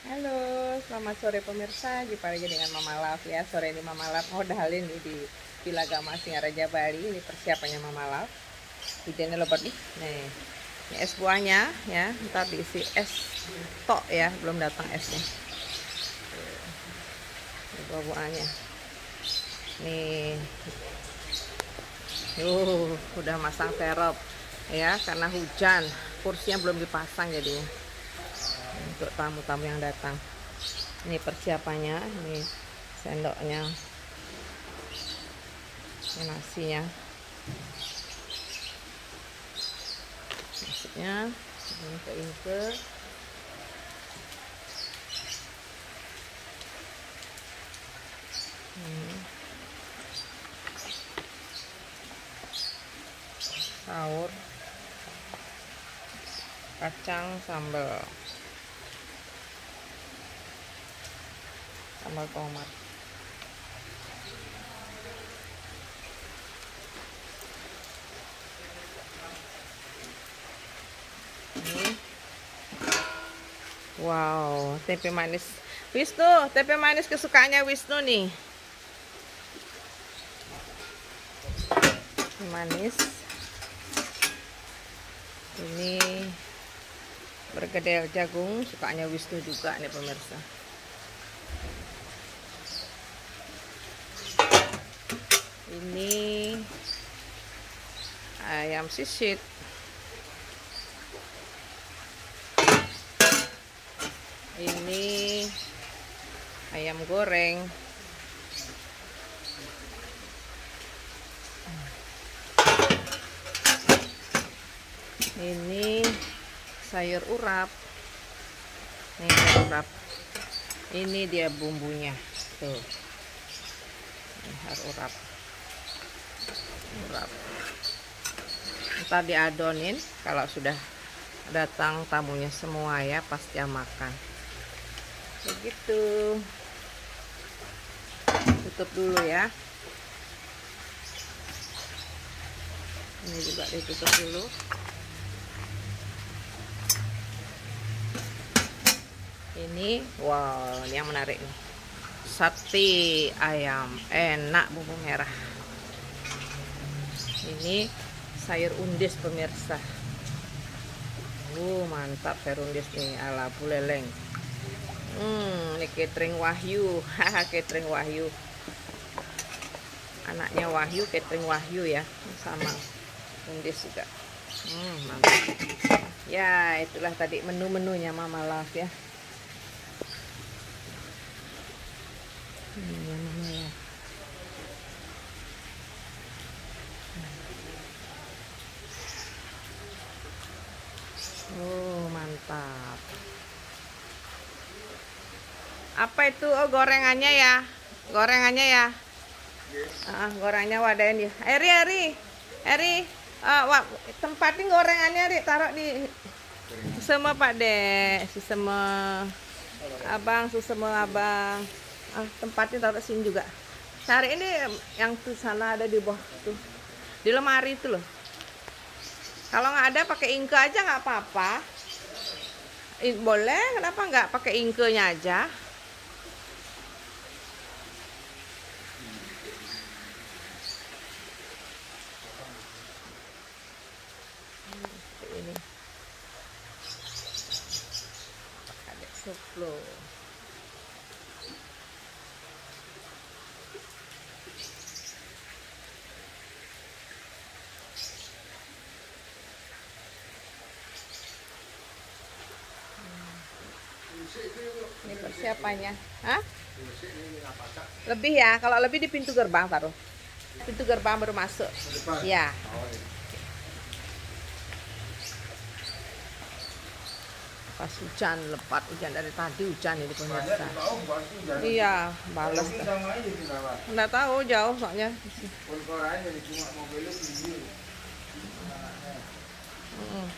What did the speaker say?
Halo, selamat sore pemirsa. Jumpa lagi dengan Mama Love ya. Sore ini Mama Love modal ini di Villa Gama Singaraja Bali. Ini persiapannya Mama Love. Hujannya lebat nih. Nih, ini es buahnya ya. Ntar diisi es tok ya. Belum datang esnya. Ini buah buahnya. Nih. Uh, udah masang terop ya karena hujan kursinya belum dipasang jadinya untuk tamu-tamu yang datang. Ini persiapannya ini sendoknya. Ini nasinya. Maksudnya ini ke inke. Hmm. sahur. Kacang sambal sambal tomat. Ini. Wow tempe manis. Wisnu tempe manis kesukaannya Wisnu nih. Manis. Ini bergedel jagung sukanya Wisnu juga nih pemirsa ini ayam sisit. Ini ayam goreng. Ini sayur urap. Ini sayur urap. Ini dia bumbunya. Tuh. Ini sayur urap ntar diadonin kalau sudah datang tamunya semua ya pasti makan. Begitu. Tutup dulu ya. Ini juga ditutup dulu. Ini wow ini yang menarik nih. Sate ayam enak bumbu merah ini sayur undis pemirsa. Uh mantap sayur undis nih ala buleleng. Hmm ini catering wahyu. Haha catering wahyu. Anaknya wahyu catering wahyu ya sama undis juga. Hmm mantap. Ya itulah tadi menu-menunya mama love ya. Ini mama love Oh, mantap. Apa itu? Oh, gorengannya ya. Gorengannya ya. Ah, gorengannya wadain ya. Eri, Eri. Eri, uh, wah, tempatin gorengannya, Eri. Taruh di semua Pak De. Susema. Abang, susema Abang. Ah, tempatin taruh sini juga. Cari ini yang tuh sana ada di bawah tuh. Di lemari itu loh. Kalau nggak ada pakai inke aja nggak apa-apa. Boleh, kenapa nggak pakai inkenya aja? ini. Ini persiapannya. Hah? Lebih ya, kalau lebih di pintu gerbang taruh. Pintu gerbang baru masuk. Ya. Pas hujan lebat hujan dari tadi hujan ini pemirsa. Iya, balas. Enggak tahu jauh soalnya. Hmm.